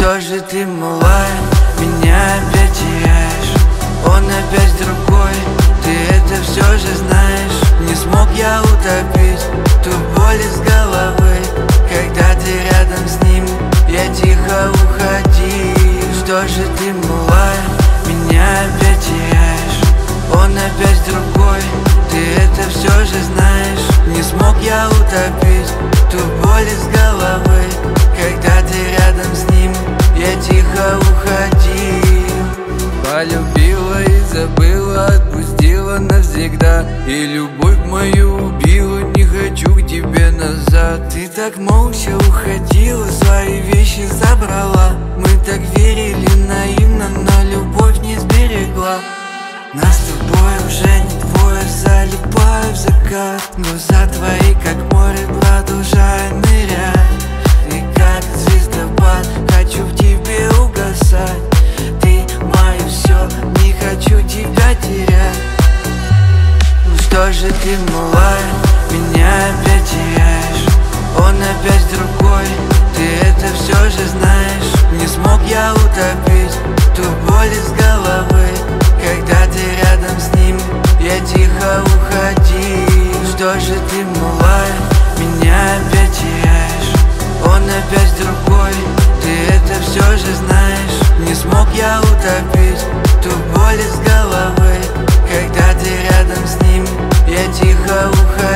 Что же ты, малая, меня опять теряешь Он опять другой, ты это все же знаешь. Не смог я утопить ту боль из головы. Когда ты рядом с ним, я тихо уходи. Что же ты, малая, меня опять теряешь Он опять другой, ты это все же знаешь. Не смог я утопить ту боль из головы тихо уходил Полюбила и забыла, отпустила навсегда. И любовь мою убила, не хочу к тебе назад. Ты так молча уходила, свои вещи забрала. Мы так верили наивно, но любовь не сберегла. Нас с тобой уже не двое, залипаю в закат. Глаза твои, как море, продолжая нырять Что же ты, малая, меня опять теряешь. Он опять другой, ты это все же знаешь. Не смог я утопить ту боль из головы. Когда ты рядом с ним, я тихо уходи. Что же ты, малая, меня опять теряешь. Он опять другой, ты это все же знаешь. Не смог я утопить ту боль из головы ухо